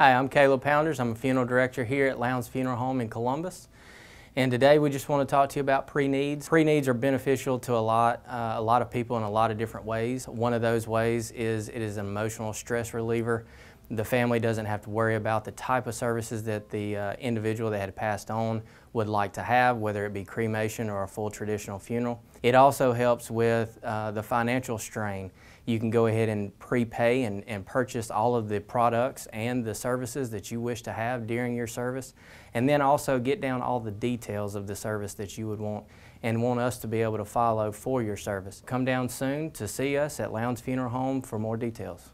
Hi, I'm Caleb Pounders. I'm a funeral director here at Lowndes Funeral Home in Columbus. And today we just want to talk to you about pre-needs. Pre-needs are beneficial to a lot, uh, a lot of people in a lot of different ways. One of those ways is it is an emotional stress reliever. The family doesn't have to worry about the type of services that the uh, individual that had passed on would like to have, whether it be cremation or a full traditional funeral. It also helps with uh, the financial strain. You can go ahead and prepay and, and purchase all of the products and the services that you wish to have during your service, and then also get down all the details of the service that you would want and want us to be able to follow for your service. Come down soon to see us at Lowndes Funeral Home for more details.